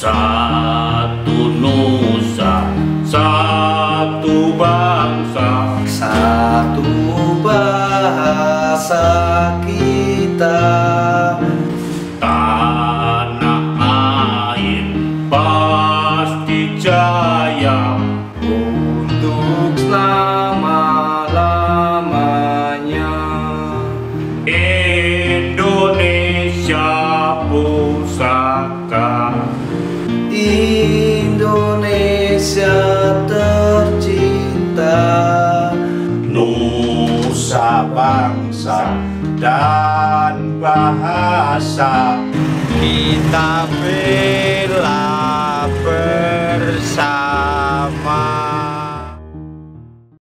Satu nusa, satu bangsa, satu bahasa kita. Tanah air pasti jaya untuk selama-lamanya. Indonesia pusaka. bangsa dan bahasa. Kita bela bersama.